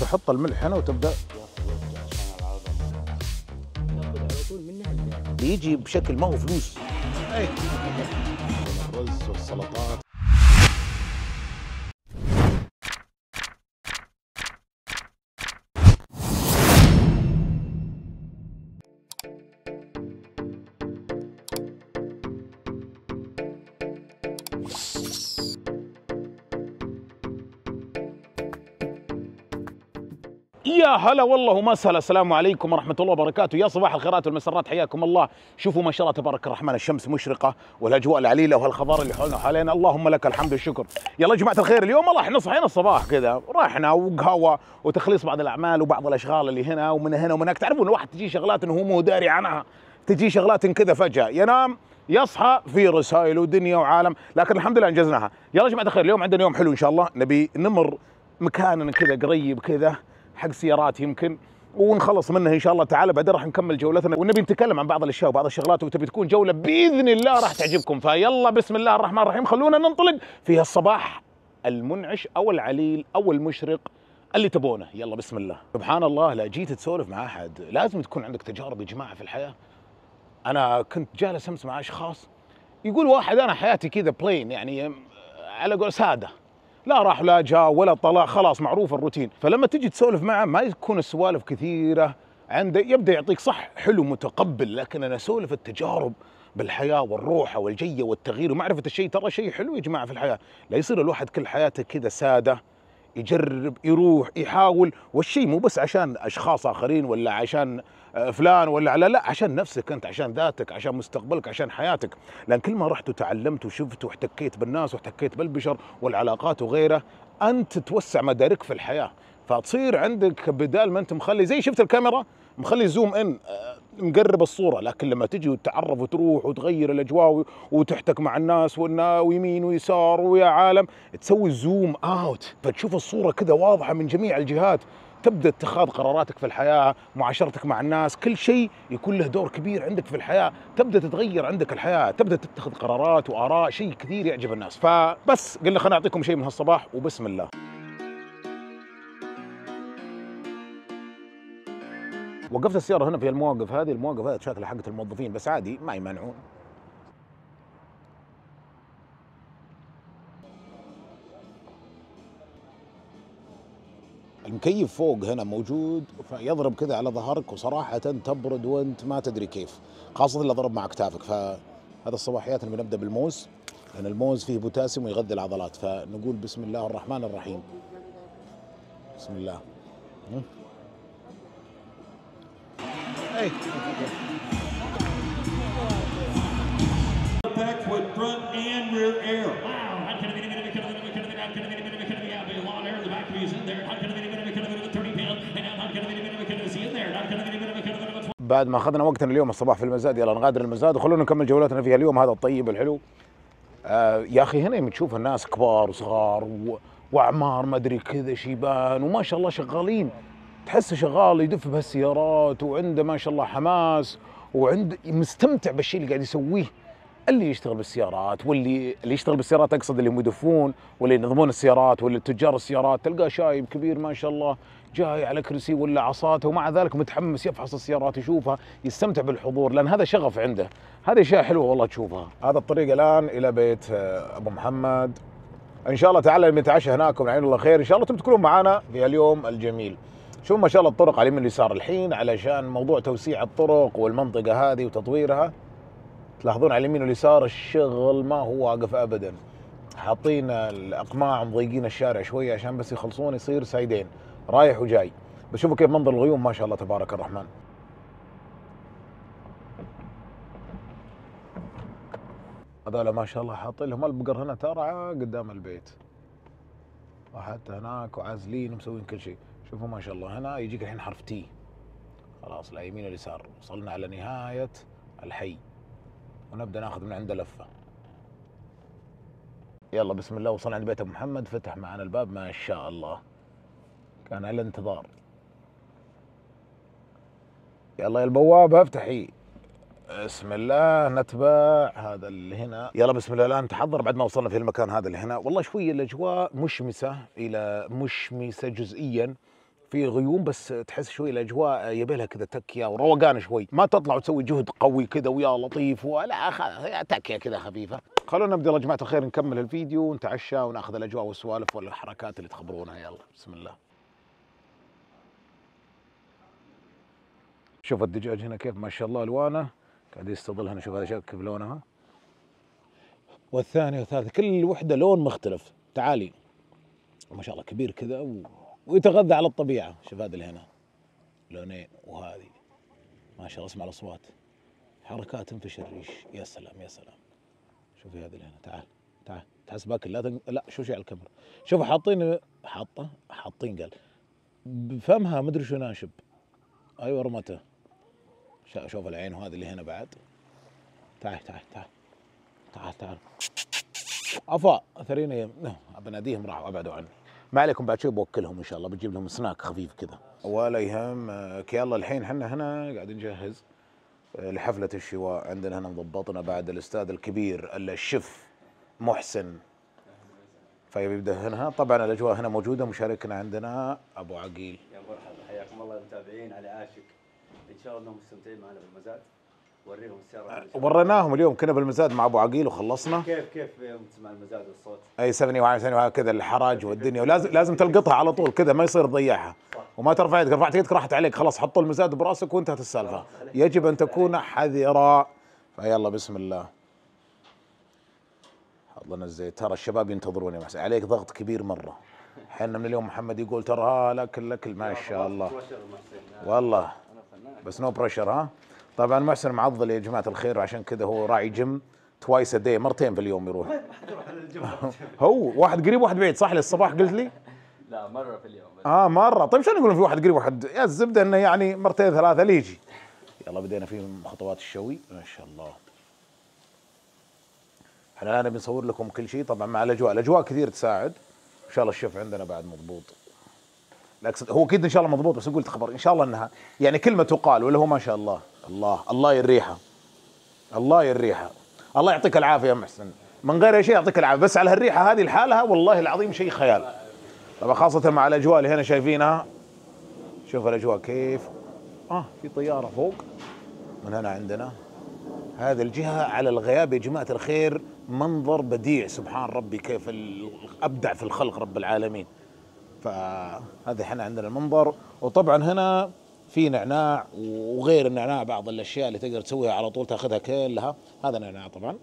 تحط الملح هنا وتبدأ. بيجي بشكل ما هو فلوس. الرز والسلطات. يا هلا والله ومسهلا السلام عليكم ورحمة الله وبركاته. يا صباح الخيرات والمسرات حياكم الله. شوفوا ما شاء الله تبارك الرحمن الشمس مشرقة والأجواء العليلة وهالخضار اللي حولنا وحالينا اللهم لك الحمد والشكر. يلا يا جماعة الخير اليوم والله إحنا صحينا الصباح كذا. رحنا وقهوة وتخليص بعض الأعمال وبعض الأشغال اللي هنا ومن هنا ومن هناك. تعرفون الواحد تجي شغلات إنه هو مو داري عنها. تجي شغلات كذا فجأة. ينام يصحى في رسائل ودنيا وعالم لكن الحمد لله أنجزناها. يلا جماعة الخير اليوم عندنا يوم حلو إن شاء الله. نبي نمر مكان كذا قريب كذا. حق سيارات يمكن ونخلص منه إن شاء الله تعالى. بعدين راح نكمل جولتنا. ونبي نتكلم عن بعض الأشياء وبعض الشغلات وتبي تكون جولة بإذن الله راح تعجبكم. فيلا بسم الله الرحمن الرحيم. خلونا ننطلق في هالصباح المنعش أو العليل أو المشرق اللي تبونه. يلا بسم الله. سبحان الله لا جيت تسولف مع أحد. لازم تكون عندك تجارب يا جماعة في الحياة. أنا كنت جالس أمس مع أشخاص يقول واحد أنا حياتي كذا بلين يعني على قول سادة. لا راح لا جاء ولا طلع خلاص معروف الروتين. فلما تجي تسولف معه ما يكون السوالف كثيرة عنده يبدأ يعطيك صح حلو متقبل. لكن أنا أسولف التجارب بالحياة والروحه والجية والتغيير ومعرفه الشيء ترى شيء حلو يا جماعة في الحياة. لا يصير الواحد كل حياته كذا سادة يجرب يروح يحاول. والشيء مو بس عشان أشخاص آخرين ولا عشان فلان ولا على لا عشان نفسك أنت عشان ذاتك عشان مستقبلك عشان حياتك. لأن كل ما رحت وتعلمت وشفت واحتكيت بالناس واحتكيت بالبشر والعلاقات وغيره أنت توسع مدارك في الحياة. فتصير عندك بدال ما أنت مخلي زي شفت الكاميرا مخلي زوم إن آه، مقرب الصورة. لكن لما تجي وتتعرف وتروح وتغير الأجواء وتحتك مع الناس ويمين ويسار ويا عالم تسوي زوم آوت. فتشوف الصورة كذا واضحة من جميع الجهات. تبدأ اتخاذ قراراتك في الحياة معاشرتك مع الناس كل شيء يكون له دور كبير عندك في الحياة. تبدأ تتغير عندك الحياة تبدأ تتخذ قرارات وآراء شيء كثير يعجب الناس. فبس قلنا خلينا نعطيكم شيء من هالصباح وبسم الله. وقفت السيارة هنا في المواقف هذه المواقف هذه شكلها حقت الموظفين بس عادي ما يمنعون. المكيف فوق هنا موجود فيضرب كذا على ظهرك وصراحة تبرد وأنت ما تدري كيف خاصة إذا ضرب مع اكتافك فهذا الصباحيات اللي بنبدأ بالموز لأن الموز فيه بوتاسيوم ويغذي العضلات فنقول بسم الله الرحمن الرحيم بسم الله. اي backward front and rear air. بعد ما أخذنا وقتنا اليوم الصباح في المزاد يلا نغادر المزاد وخلونا نكمل جولاتنا فيها اليوم هذا الطيب الحلو آه يا أخي هنا يوم تشوف الناس كبار وصغار. وأعمار ما أدري كذا شيبان وما شاء الله شغالين تحس شغال يدف بهالسيارات وعنده ما شاء الله حماس وعند مستمتع بالشيء اللي قاعد يسويه اللي يشتغل بالسيارات واللي اللي يشتغل بالسيارات أقصد اللي يدفون واللي ينظمون السيارات واللي تجار السيارات تلقاه شايب كبير ما شاء الله جاي على كرسي ولا عصاته ومع ذلك متحمس يفحص السيارات يشوفها يستمتع بالحضور لأن هذا شغف عنده. هذه أشياء حلوة والله تشوفها. هذا الطريق الآن إلى بيت آه، أبو محمد. إن شاء الله تعالى نتعشى هناك ونعين الله خير. إن شاء الله تبي تكونوا معنا في اليوم الجميل. شوف ما شاء الله الطرق على اليمين واليسار الحين علشان موضوع توسيع الطرق والمنطقة هذه وتطويرها. تلاحظون على اليمين واليسار الشغل ما هو واقف ابدا. حاطين الأقماع مضيقين الشارع شوية عشان بس يخلصون يصير سايدين. رايح وجاي. بس شوفوا كيف منظر الغيوم ما شاء الله تبارك الرحمن. هذول ما شاء الله حاطين لهم البقر هنا ترعى قدام البيت. وحتى هناك وعازلين ومسوين كل شيء. شوفوا ما شاء الله هنا يجيك الحين حرف تي خلاص لا يمين واليسار وصلنا على نهاية الحي. ونبدأ ناخذ من عنده لفة. يلا بسم الله. وصلنا عند بيت أبو محمد فتح معنا الباب. ما شاء الله. كان على انتظار. يلا يا البوابة افتحي. بسم الله. نتبع هذا اللي هنا. يلا بسم الله. الآن تحضر بعد ما وصلنا في المكان هذا اللي هنا. والله شوية الأجواء مشمسة إلى مشمسة جزئيا. في غيوم بس تحس شوي الأجواء يبي لها كذا تكية وروقان شوي. ما تطلع وتسوي جهد قوي كذا ويا لطيف ولا تكية كذا خفيفة. خلونا نبدأ يا جماعة الخير نكمل الفيديو ونتعشى ونأخذ الأجواء والسوالف والحركات اللي تخبرونها يلا بسم الله. شوف الدجاج هنا كيف ما شاء الله ألوانه. قاعد يستظل هنا شوف هذا كيف لونها. والثانية والثالثة كل وحدة لون مختلف. تعالي. ما شاء الله كبير كذا و... ويتغذى على الطبيعة. شوف هذا اللي هنا. لونين وهذه. ما شاء الله اسمع الأصوات. حركات تنفش الريش يا سلام يا سلام. شوفي هذا اللي هنا. تعال تعال. تحس باكل. لا تن... لا شو شيء على الكاميرا. شوف حاطين حاطه حاطين قال. بفمها مدري شو ناشب. أيوه رمته. شوف العين وهذا اللي هنا بعد. تعال تعال تعال. تعال تعال. افا اثريني بناديهم راحوا أبعدوا عني. ما عليكم بعد شوي بوكلهم إن شاء الله بجيب لهم سناك خفيف كذا. ولا يهم يلا الحين إحنا هنا قاعد نجهز آه، لحفلة الشواء. عندنا هنا مضبطنا بعد الأستاذ الكبير الشيف محسن. فيبدا هنا. طبعا الأجواء هنا موجودة مشاركنا عندنا أبو عقيل. يا مرحبا حياكم الله المتابعين. على عاشق. إن شاء الله انهم مستمتعين معنا بالمزاد. وريهم السياره وريناهم اليوم كنا بالمزاد مع أبو عقيل وخلصنا. كيف كيف يوم تسمع المزاد والصوت؟ أي ثانية وعلى ثانية وعلى كذا الحراج والدنيا ولازم لازم تلقطها على طول كذا ما يصير تضيعها وما ترفع يدك رفعت يدك راحت عليك خلاص حطوا المزاد براسك وانتهت السالفة. يجب أن تكون حذرا. فيلا بسم الله. حط لنا الزيت. ترى الشباب ينتظرون يا محسن. عليك ضغط كبير مرة. حنا من اليوم محمد يقول ترى ها الاكل الاكل ما شاء الله. والله. بس no pressure ها؟ طبعا محسن معضل يا جماعة الخير عشان كذا هو راعي gym twice day مرتين في اليوم يروح. هو واحد قريب واحد بعيد صح؟ للصباح قلت لي؟ لا مرة في اليوم بس. آه مرة. طيب شلون يقولون في واحد قريب واحد؟ يا الزبدة إنه يعني مرتين ثلاثة ليجي يلا بدينا في خطوات الشوي. ما شاء الله. إحنا الآن بنصور لكم كل شيء طبعا مع الأجواء. الأجواء كثير تساعد. إن شاء الله الشيف عندنا بعد مضبوط. لا أقصد- هو أكيد إن شاء الله مضبوط بس قلت خبر إن شاء الله إنها يعني كلمة تقال ولا هو ما شاء الله الله الله يريحه الله يريحه الله يعطيك العافية يا محسن. من غير شيء يعطيك العافية بس على هالريحه هذه لحالها والله العظيم شيء خيال. طبعا خاصة مع الأجواء اللي هنا شايفينها. شوف الأجواء كيف. آه في طيارة فوق من هنا عندنا. هذه الجهة على الغياب يا جماعة الخير منظر بديع سبحان ربي كيف أبدع في الخلق رب العالمين. فهذا إحنا عندنا المنظر. وطبعا هنا في نعناع وغير النعناع بعض الأشياء اللي تقدر تسويها على طول تأخذها كلها. هذا نعناع طبعا.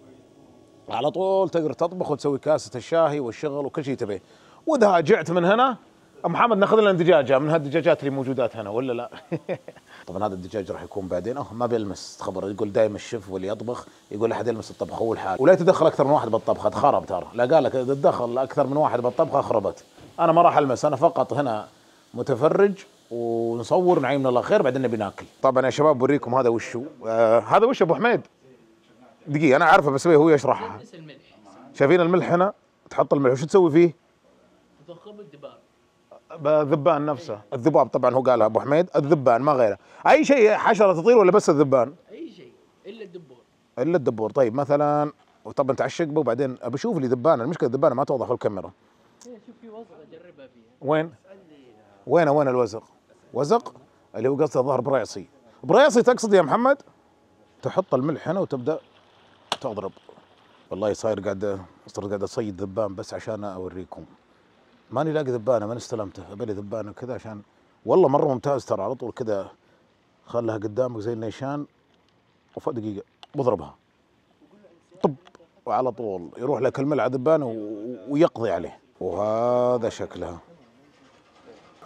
على طول تقدر تطبخ وتسوي كاسة الشاهي والشغل وكل شيء تبيه. وإذا جعت من هنا محمد ناخذ لنا دجاجة. من هالدجاجات اللي موجودات هنا ولا لا؟ طبعا هذا الدجاج راح يكون بعدين. آه ما بيلمس. خبر يقول دائما الشيف واللي يطبخ يقول أحد يلمس الطبخ هو الحال. ولا يتدخل أكثر من واحد بالطبخه تخرب ترى. لا قال لك إذا تدخل أكثر من واحد بالطبخه خربت أنا ما راح ألمس أنا فقط هنا متفرج ونصور نعيمنا الله خير بعدين نبي ناكل. طبعا يا شباب بوريكم هذا وشو آه هذا وش أبو حميد؟ دقيقة أنا عارفه بس هو يشرحها بس الملح. شايفين الملح هنا؟ تحط الملح وش تسوي فيه؟ تضخم الدبار الذبان نفسه. الذباب طبعا هو قالها أبو حميد الذبان ما غيره. أي شيء حشرة تطير ولا بس الذبان؟ أي شيء إلا الدبور. إلا الدبور. طيب مثلا وطبعا تعشق به وبعدين ابى أشوف لي ذبانة المشكلة الذبانة ما توضح في الكاميرا إيه، شوف في وصفه اجربها فيها وين؟ وين وين الوزق؟ وزق اللي هو قصده ظهر بريصي. بريصي تقصد يا محمد؟ تحط الملح هنا وتبدأ تضرب. والله صاير قاعد صرت قاعد أصيد ذبان بس عشان أوريكم. ماني لاقي ذبانة ما استلمته. أبي ذبانة كذا عشان والله مرة ممتاز ترى على طول كذا خلها قدامك زي النيشان وفوق دقيقة. بضربها. طب وعلى طول. يروح لك الملعب ذبانة ويقضي عليه. وهذا شكلها.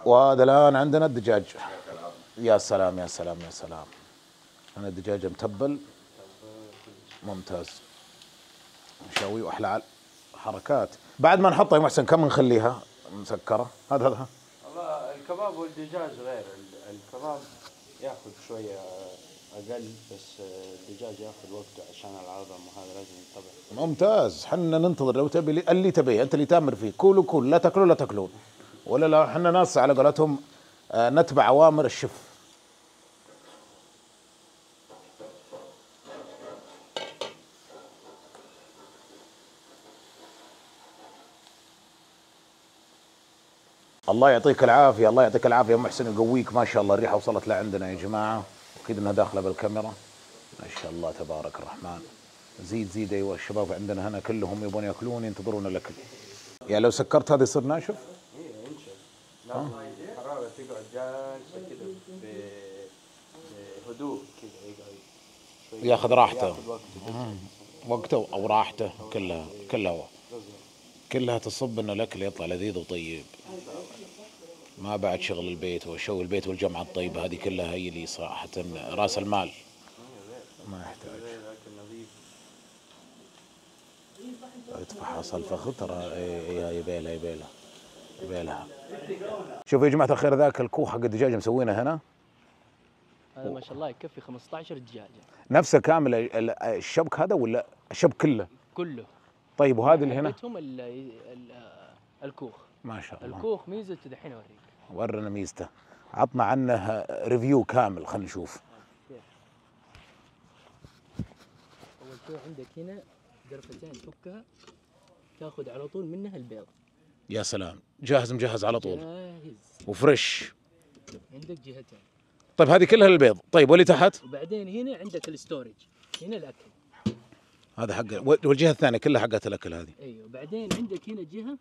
وهذا الآن عندنا الدجاج. يا سلام يا سلام يا سلام. أنا الدجاج متبل. ممتاز. نشوي واحلى عل- حركات. بعد ما نحطها يا محسن كم نخليها؟ مسكرة. هذا هذا. والله الكباب والدجاج غير. ال- الكباب ياخذ شوية أقل بس الدجاج ياخذ وقته عشان العظم وهذا لازم ينطبخ ممتاز. حنا ننتظر لو تبي اللي- تبيه أنت اللي تأمر فيه. كولوا كول لا تاكلوا لا تاكلون. ولا لا إحنا ناس على قولتهم آه، نتبع أوامر الشف. الله يعطيك العافية الله يعطيك العافية. أم محسن يقويك ما شاء الله الريحة وصلت لعندنا يا جماعة. أكيد أنها داخلة بالكاميرا. ما شاء الله تبارك الرحمن. زيد زيد أيوة الشباب عندنا هنا كلهم يبون يأكلون ينتظرون الأكل يعني لو سكرت هذا يصير ناشف لازم الحرارة تقعد جالسة كده ب- بهدوء كده يقعد ياخذ راحته. وقته أو راحته كلها كلها. كلها تصب ان الأكل يطلع لذيذ وطيب. ما بعد شغل البيت وشو البيت والجمعة الطيبة هذه كلها هي اللي صراحة رأس المال. ما يحتاج. تفحص الفخذ ترى. إيه، إيه، يبيلها يبيلها يبيلها شوفوا يا جماعة الخير ذاك الكوخ حق الدجاج مسوينه هنا. هذا ما شاء الله يكفي 15 دجاجة. نفسه كامل ال- ال- الشبك هذا ولا الشبك كله؟ كله. طيب وهذه اللي هنا؟ الكوخ. ما شاء الله. الكوخ ميزته دحين أوريك. ورنا ميزته. عطنا عنه ريفيو كامل خلينا نشوف. أول شيء عندك هنا قرفتين تفكها تاخذ على طول منها البيض. يا سلام. جاهز مجهز على طول. جاهز. وفريش. عندك جهتين. طيب هذه كلها البيض طيب واللي تحت؟ وبعدين هنا عندك الستورج. هنا الأكل. هذا حق والجهة الثانية كلها حقت الأكل هذه. أيوه. بعدين عندك هنا جهة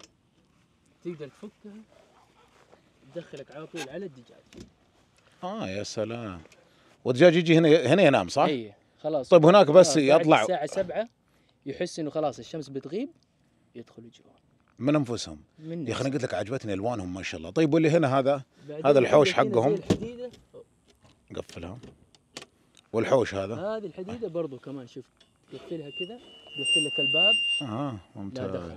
تقدر تفكها. تدخلك على طول على الدجاج. آه يا سلام. والدجاج يجي هنا هنا ينام صح؟ اي خلاص. طيب هناك بس يطلع. الساعة 7 يحس إنه خلاص الشمس بتغيب يدخل جوا من أنفسهم. من يا أخي أنا. قلت لك عجبتني ألوانهم ما شاء الله. طيب واللي هنا هذا؟ هذا الحوش حقهم. الحديدة؟ قفلها. والحوش هذا؟ هذه الحديدة برضو كمان شوف. تقفلها كذا تقفل لك الباب. آه ممتاز.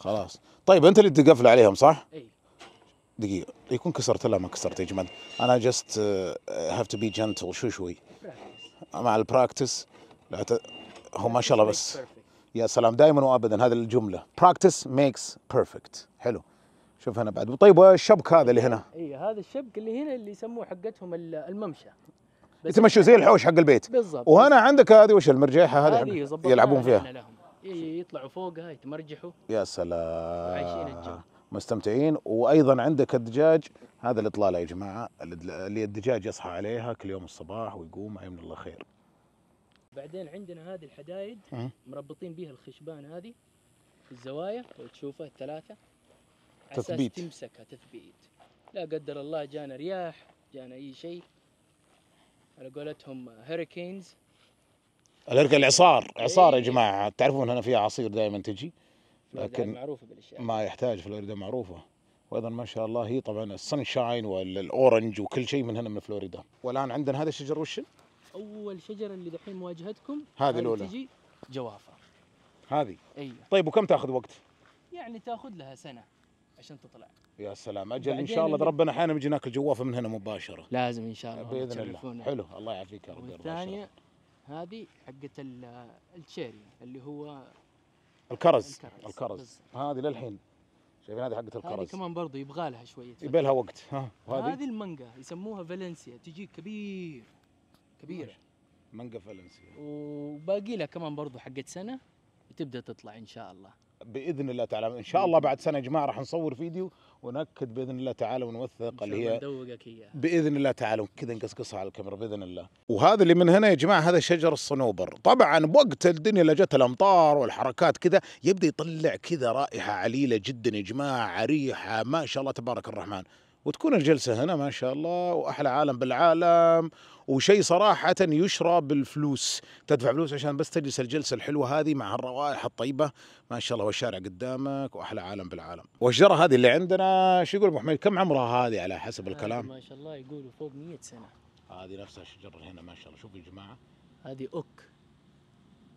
خلاص. طيب أنت اللي تقفل عليهم صح؟ أي. دقيقة. يكون كسرت لا ما كسرت يا جماعة. أنا just have to be gentle شوي؟ شوي مع ال practice لا ت... هو ما شاء الله بس يا سلام دائما وابدا. هذه الجملة. practice makes perfect حلو. شوف هنا بعد. طيب والشبك هذا اللي هنا؟ إي هذا الشبك اللي هنا اللي يسموه حقتهم ال- الممشى. يتمشوا زي الحوش حق البيت. بالضبط. وهنا عندك هذه وش المرجيحة هذه؟ يلعبون فيها. يطلعوا فوقها يتمرجحوا. يا سلام. الجو. مستمتعين. وأيضا عندك الدجاج. هذا الإطلالة يا جماعة. اللي الدجاج يصحى عليها كل يوم الصباح ويقوم. عين الله خير. بعدين عندنا هذه الحدايد. مربطين بيها الخشبان هذه في الزوايا لو تشوفها أساس تثبيت. تمسكها تثبيت. لا قدر الله جانا رياح جانا أي شيء. على قولتهم هurricanes الهركة الاعصار اعصار يا إيه. جماعة. تعرفون هنا فيها عصير دائما تجي لكن معروفة بالأشياء. ما يحتاج فلوريدا معروفة. وأيضا ما شاء الله هي طبعا السنشاين والأورنج وكل شيء من هنا من فلوريدا. والآن عندنا هذا الشجر وش؟ أول شجرة اللي دحين مواجهتكم؟ هذه الأولى. تجي جوافة. هذه. أيوه طيب وكم تأخذ وقت؟ يعني تأخذ لها سنة عشان تطلع. يا سلام أجل إن شاء الله ربنا أحيانا بيجي ناكل جوافة من هنا مباشرة. لازم إن شاء الله. بإذن الله. حلو الله يعافيك يا رب يرضى والثانية هذه حقت ال- ال cherry اللي هو الكرز. الكرز. الكرز. هذه للحين. شايفين هذه حقت هذه الكرز. كمان برضو يبغى لها شوية. يبي لها وقت. ها هذه وهذه المانجا يسموها فالنسيا تجي كبير. كبيرة. مانجا فالنسيا. وباقي لها كمان برضو حقت سنة تبدأ تطلع إن شاء الله. بإذن الله تعالى. إن شاء الله بعد سنة يا جماعة راح نصور فيديو ونأكد بإذن الله تعالى ونوثق اللي هي ندوقك اياها بإذن الله تعالى كذا نقصقصها على الكاميرا بإذن الله. وهذا اللي من هنا يا جماعة هذا شجر الصنوبر. طبعا بوقت الدنيا اللي جت الأمطار والحركات كذا يبدأ يطلع كذا رائحة عليلة جدا يا جماعة ريحه ما شاء الله تبارك الرحمن. وتكون الجلسة هنا ما شاء الله وأحلى عالم بالعالم وشيء صراحة يشرى بالفلوس. تدفع فلوس عشان بس تجلس الجلسة الحلوة هذه مع الروائح الطيبة. ما شاء الله والشارع قدامك وأحلى عالم بالعالم. والشجره هذه اللي عندنا؟ شو يقول أبو حميد؟ كم عمرها هذه على حسب الكلام؟ ما شاء الله يقولوا فوق 100 سنة. هذه نفسها الشجره هنا؟ ما شاء الله. شوفوا يا جماعة. هذه أوك.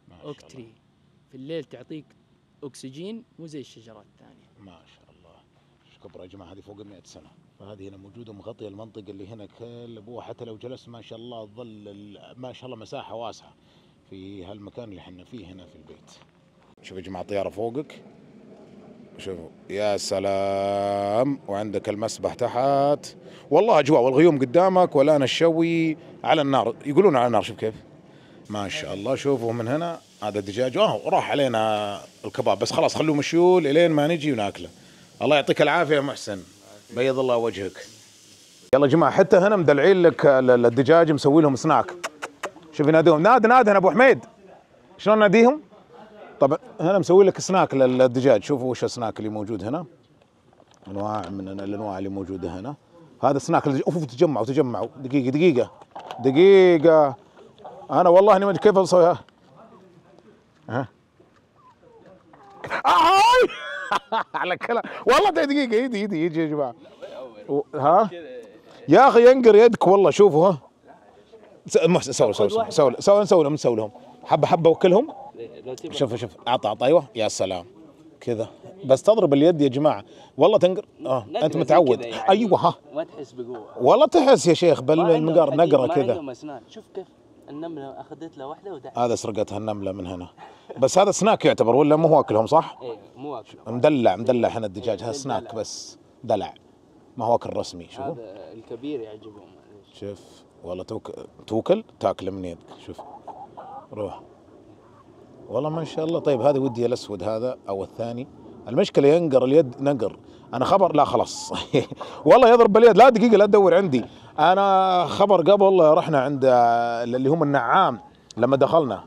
ما شاء الله. تري. في الليل تعطيك أكسجين مو زي الشجرات الثانية. ما شاء الله. كبرى يا جماعة هذه فوق ال 100 سنة. فهذه هنا موجودة مغطية المنطقة اللي هنا كل ابوها حتى لو جلست ما شاء الله ظل ما شاء الله مساحة واسعة في هالمكان اللي إحنا فيه هنا في البيت. شوف يا جماعة طيارة فوقك. شوفوا يا سلام. وعندك المسبح تحت. والله اجواء والغيوم قدامك والان الشوي على النار. يقولون على النار شوف كيف. ما شاء الله. شوفوا من هنا هذا الدجاج. آه راح علينا الكباب. بس خلاص خلوه مشيول إلين ما نجي وناكله. الله يعطيك العافية يا محسن. بيض الله وجهك. يلا يا جماعة حتى هنا مدلعين لك ال- الدجاج مسوي لهم سناك شوف ينادوهم ناد ناد هنا أبو حميد. شلون ناديهم؟ طبعا هنا مسوي لك سناك للدجاج. شوفوا وش السناك اللي موجود هنا. أنواع من الأنواع اللي موجودة هنا. هذا سناك أوف تجمعوا تجمعوا. دقيقة دقيقة دقيقة. أنا والله إني ما أدري كيف أسويها. ها؟ آي! على كلام. والله دقيقة يدي يدي يجي يا جماعة؟ ها؟ يا أخي ينقر يدك والله شوفوا ها. سوي سوي سوي سوي سوي نسوي لهم نسوي لهم. حبه حبة وكلهم. شوف شوف اعطى أعطى أيوه. يا سلام. كذا. بس تضرب اليد يا جماعة. والله تنقر. آه. أنت متعود. يعني. أيوه ها. ما تحس بقوة. والله تحس يا شيخ بالمقار نقرة كذا. شوف كيف. النملة أخذت له واحدة ودعت. هذا سرقتها النمله من هنا. بس هذا سناك يعتبر ولا مو هو اكلهم صح؟ إيه مو اكله مدلع مدلع. هنا الدجاج هذا سناك بس. دلع. ما هو أكل رسمي شوفوا هذا الكبير يعجبهم. شوف والله توك... توكل تاكل من يدك. شوف. روح. والله ما شاء الله. طيب هذا ودي الأسود هذا أو الثاني. المشكلة ينقر اليد نقر. أنا خبر؟ لا خلاص. والله يضرب باليد لا دقيقة لا تدور عندي. أنا خبر قبل رحنا عند اللي هم النعام لما دخلنا.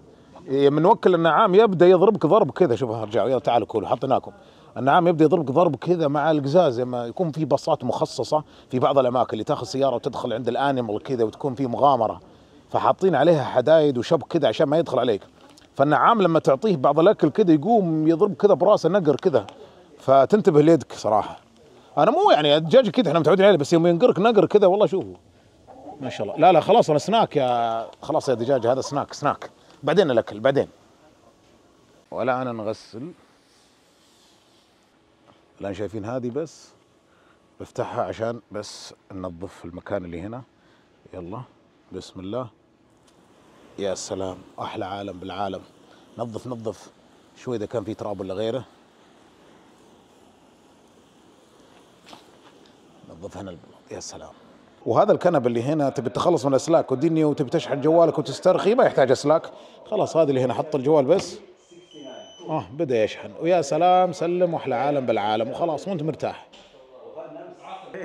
من وكل النعام يبدأ يضربك ضرب كذا. شوف ارجعوا يلا تعالوا كلوا حطيناكم. النعام يبدأ يضربك ضرب كذا مع القزاز لما يكون في باصات مخصصة في بعض الأماكن اللي تاخذ سيارة وتدخل عند الأنيمال كذا وتكون في مغامرة. فحاطين عليها حدايد وشب كذا عشان ما يدخل عليك. فالنعام لما تعطيه بعض الأكل كذا يقوم يضرب كذا براسه نقر كذا. فتنتبه ليدك صراحة. أنا مو يعني الدجاج كذا إحنا متعودين عليه بس يوم ينقرك نقر كذا والله شوفوا. ما شاء الله. لا لا خلاص أنا سناك يا خلاص يا دجاج هذا سناك سناك. بعدين الأكل بعدين. ولا أنا نغسل. الآن شايفين هذه بس. بفتحها عشان بس ننظف المكان اللي هنا. يلا بسم الله. يا سلام أحلى عالم بالعالم. نظف نظف. شوي إذا كان في تراب ولا غيره. نظف هنا البلاط يا سلام. وهذا الكنب اللي هنا تبي تخلص من الأسلاك والدنيا وتبي تشحن جوالك وتسترخي ما يحتاج أسلاك. خلاص هذا اللي هنا حط الجوال بس. آه بدأ يشحن. ويا سلام سلم وأحلى عالم بالعالم. وخلاص وأنت مرتاح.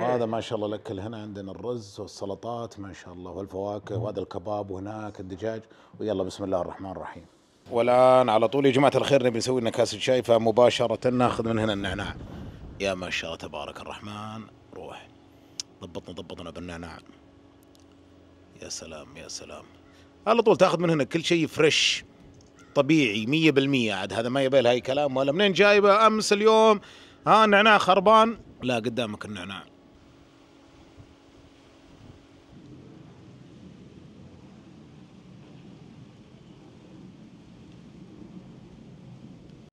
وهذا ما شاء الله الأكل هنا عندنا الرز والسلطات ما شاء الله والفواكه وهذا الكباب وهناك الدجاج. ويلا بسم الله الرحمن الرحيم. والآن على طول يا جماعة الخير نبي نسوي لنا كاسه شاي فمباشرة ناخذ من هنا النعناع. يا ما شاء الله تبارك الرحمن. روح ضبطنا ضبطنا بالنعناع يا سلام يا سلام. على طول تاخذ من هنا كل شيء فريش طبيعي مية بالمية. عاد هذا ما يبي له اي كلام ولا منين جايبه؟ أمس اليوم. ها النعناع خربان؟ لا قدامك النعناع.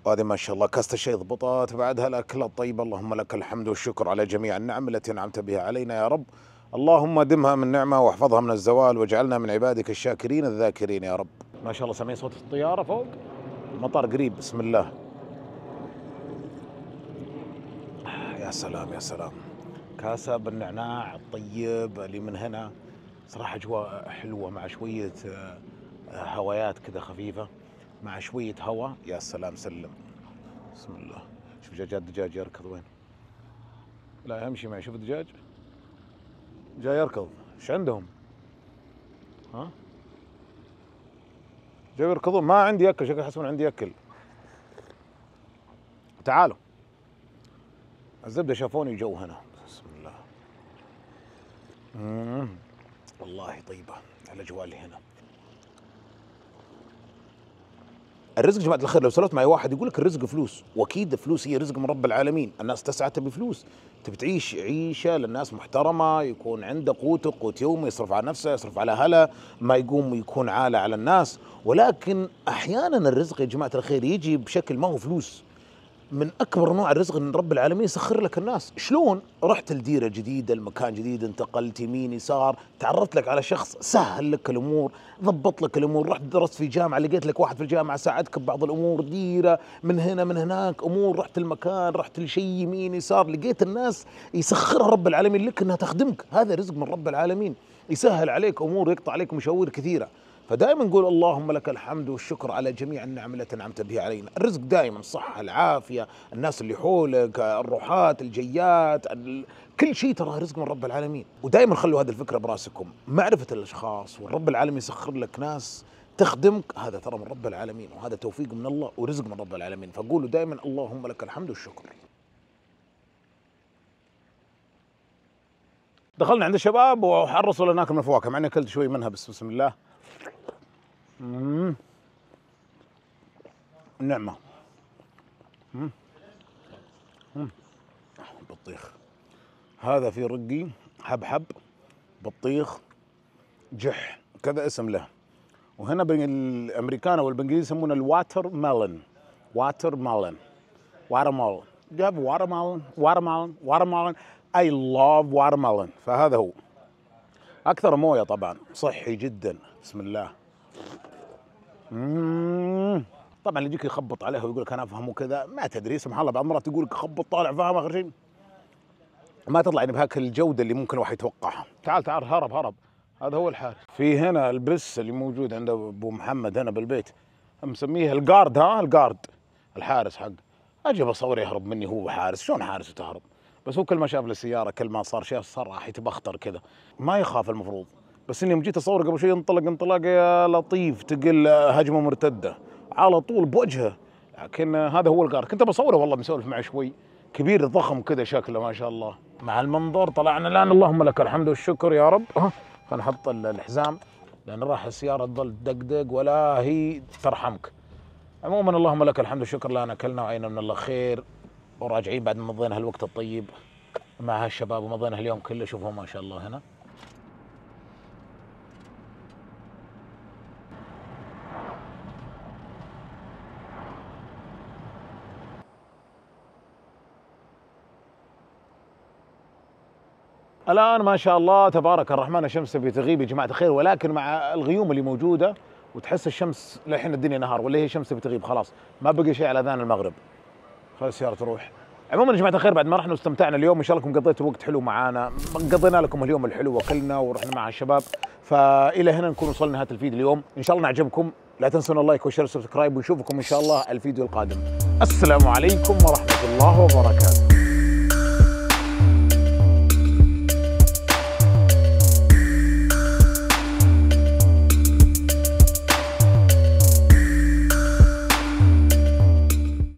وهذه ما شاء الله كاسة الشيء ضبطت بعدها الأكلة الطيبة اللهم لك الحمد والشكر على جميع النعم التي أنعمت بها علينا يا رب. اللهم دمها من نعمة واحفظها من الزوال واجعلنا من عبادك الشاكرين الذاكرين يا رب. ما شاء الله سامعين صوت الطيارة فوق. المطار قريب بسم الله. يا سلام يا سلام. كاسة بالنعناع الطيب اللي من هنا. صراحة أجواء حلوة مع شوية آه، هوايات كذا خفيفة. مع شوية هواء يا سلام سلم. بسم الله. شوف دجاج يركض وين؟ لا يمشي معي. شوف الدجاج. جاي يركض. إيش عندهم؟ ها؟ جاي يركضون. ما عندي أكل. شكل يحسبون عندي أكل. تعالوا. الزبدة شافوني جو هنا. بسم الله. مم. والله طيبة. الأجواء اللي هنا. الرزق جماعة الخير لو سولفت مع واحد يقول لك الرزق فلوس. وأكيد الفلوس هي رزق من رب العالمين. الناس تسعى تبي فلوس. تبي تعيش عيشة للناس محترمة يكون عنده قوته قوت يومه يصرف على نفسه يصرف على أهله ما يقوم يكون عالة على الناس. ولكن أحيانا الرزق يا جماعة الخير يجي بشكل ما هو فلوس. من أكبر نوع الرزق ان رب العالمين يسخر لك الناس. شلون رحت لديرة جديدة المكان جديد انتقلت يمين يسار تعرفت لك على شخص سهل لك الأمور ضبط لك الأمور رحت درست في جامعة لقيت لك واحد في الجامعة ساعدك ببعض الأمور ديرة من هنا من هناك أمور رحت المكان رحت لشيء يمين يسار لقيت الناس يسخرها رب العالمين لك إنها تخدمك. هذا رزق من رب العالمين. يسهل عليك أمور يقطع عليك مشاوير كثيرة. فدائما نقول اللهم لك الحمد والشكر على جميع النعم التي أنعمت بها علينا، الرزق دائما الصحة، العافية، الناس اللي حولك، الروحات، الجيات، ال- كل شيء ترى رزق من رب العالمين. ودائما خلوا هذه الفكرة براسكم. معرفة الأشخاص والرب العالمين يسخر لك ناس تخدمك هذا ترى من رب العالمين وهذا توفيق من الله ورزق من رب العالمين. فقولوا دائما اللهم لك الحمد والشكر. دخلنا عند الشباب وحرصوا لنا ناكل من الفواكه مع إني أكلت شوي منها بس بسم الله. مم. نعمة. مم. مم. بطيخ. هذا في رقي حبحب بطيخ جح كذا اسم له. وهنا بين الأمريكان والإنجليز يسمونه ال watermelon. watermelon. watermelon melon watermelon watermelon I love watermelon فهذا هو. أكثر موية طبعا. صحي جدا. بسم الله. مم. طبعا اللي يجيك يخبط عليها ويقول لك أنا افهم وكذا ما تدري سبحان الله. بعض المرات يقول لك خبط طالع فاهم آخر شيء؟ ما تطلع يعني بهاك الجودة اللي ممكن الواحد يتوقعها. تعال تعال هرب هرب. هذا هو الحارس في هنا البس اللي موجود عند أبو محمد هنا بالبيت. مسميه الجارد ها؟ الجارد الحارس حق. أجي بصور يهرب مني هو حارس. شلون حارس وتهرب بس هو كل ما شاف السياره كل ما صار شيء صار راح يتبختر كذا. ما يخاف المفروض. بس إني يوم جيت أصور قبل شوي انطلق انطلاق يا لطيف تقل هجمة مرتدة. على طول بوجهه. لكن هذا هو الجارد كنت بصوره والله بسولف معه شوي. كبير ضخم كذا شكله ما شاء الله. مع المنظر طلعنا الآن. اللهم لك الحمد والشكر يا رب. خلينا نحط ال- الحزام. لأن راح السيارة تظل تدقدق ولا هي ترحمك. عموما اللهم لك الحمد والشكر. لأن اكلنا وعينا من الله خير وراجعين بعد ما مضينا هالوقت الطيب. مع هالشباب ومضينا اليوم كله شوفوا ما شاء الله هنا. الآن ما شاء الله تبارك الرحمن الشمس تبي تغيب يا جماعة الخير ولكن مع الغيوم اللي موجودة وتحس الشمس للحين الدنيا نهار ولا هي الشمس تبي تغيب خلاص. ما بقي شيء على أذان المغرب. خلاص السياره تروح. عموما يا جماعة الخير بعد ما رحنا واستمتعنا اليوم إن شاء الله انكم قضيتوا وقت حلو معانا. قضينا لكم اليوم الحلو وأكلنا ورحنا مع الشباب. فإلى هنا نكون وصلنا نهايه الفيديو اليوم. إن شاء الله نعجبكم. لا تنسون ال like وال share وال subscribe ونشوفكم إن شاء الله الفيديو القادم. السلام عليكم ورحمة الله وبركاته.